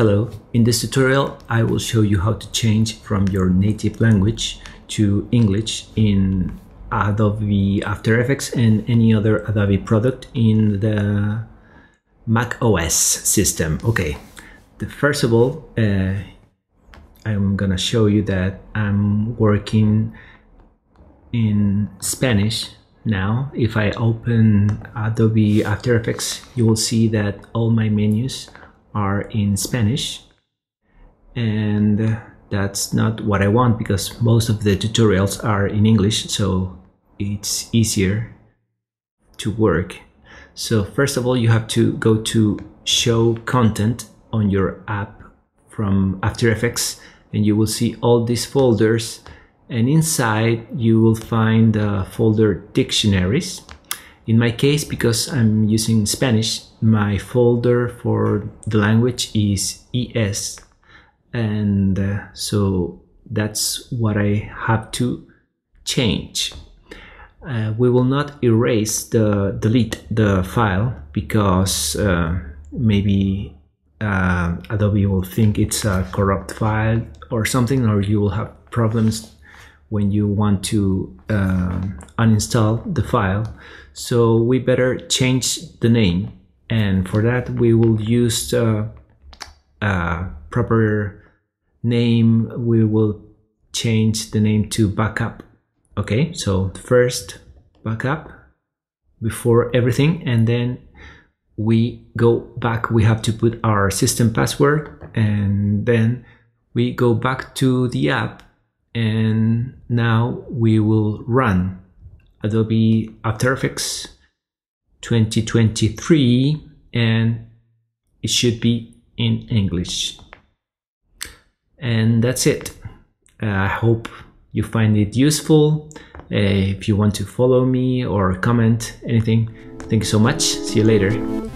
Hello, in this tutorial I will show you how to change from your native language to English in Adobe After Effects and any other Adobe product in the Mac OS system. Okay, the, first of all, uh, I'm gonna show you that I'm working in Spanish now. If I open Adobe After Effects, you will see that all my menus are in Spanish. And that's not what I want because most of the tutorials are in English so it's easier to work. So first of all you have to go to show content on your app from After Effects and you will see all these folders. And inside you will find the folder dictionaries in my case, because I'm using Spanish, my folder for the language is ES. And uh, so that's what I have to change. Uh, we will not erase the delete the file because uh, maybe uh, Adobe will think it's a corrupt file or something, or you will have problems when you want to uh, uninstall the file. So we better change the name. And for that, we will use uh, a proper name. We will change the name to backup. Okay, so first backup before everything, and then we go back. We have to put our system password, and then we go back to the app and now we will run Adobe After Effects 2023 and it should be in English. And that's it. I hope you find it useful. Uh, if you want to follow me or comment anything, thank you so much. See you later.